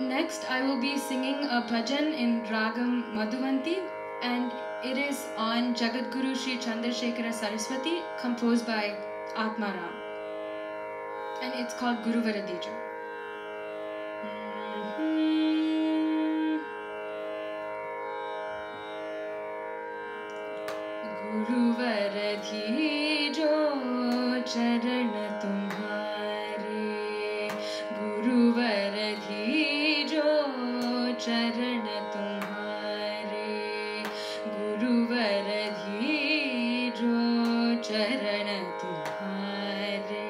Next, I will be singing a bhajan in Ragam Madhuvanthi and it is on Jagadguru Sri Chandrasekhara Saraswati composed by Atmaram and it's called Guruvara dheejo. गुरुवर धी जो चरण तुम्हारे गुरुवर धी चरण तुम्हारे गुरुवर धीरो चरण तुम्हारे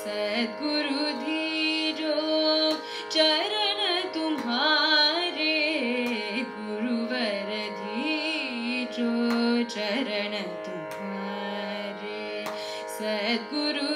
सद्गुरु धीरो चरण तुम्हारे गुरुवर धीरो चरण तुम्हारे सद्गुरु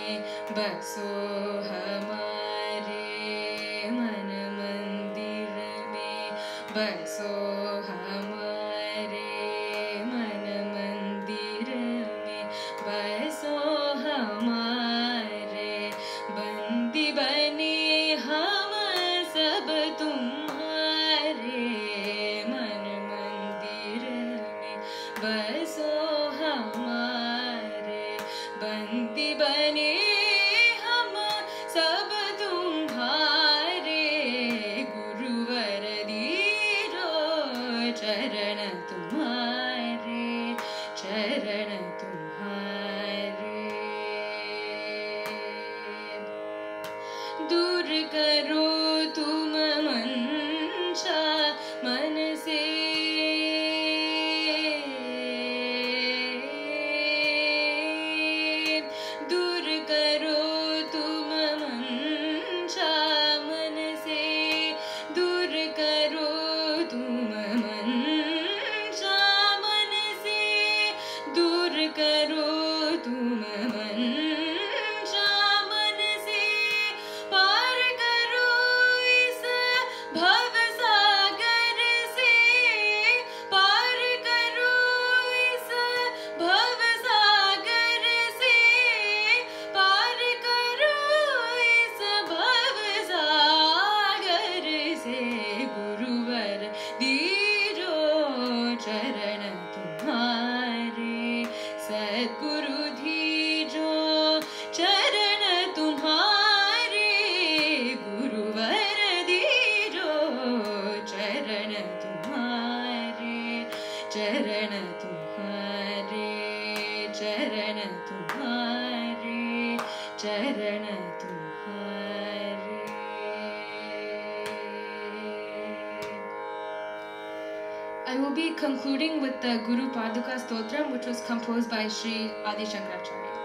बसो हमारे मन मंदिर में बसो हमारे मन मंदिर में बसो हमारे बंदी बने हम सब तुम्हारे मन मंदिर में बसो हमारे बंदी बने चरन तुम्हारे चरन तुम्हारे दूर करो तुम्हारे думаем चरण तुम्हारे चरण तुम्हारे I will be concluding with the Guru Paduka Stotram, which was composed by Sri Adi Shankaracharya.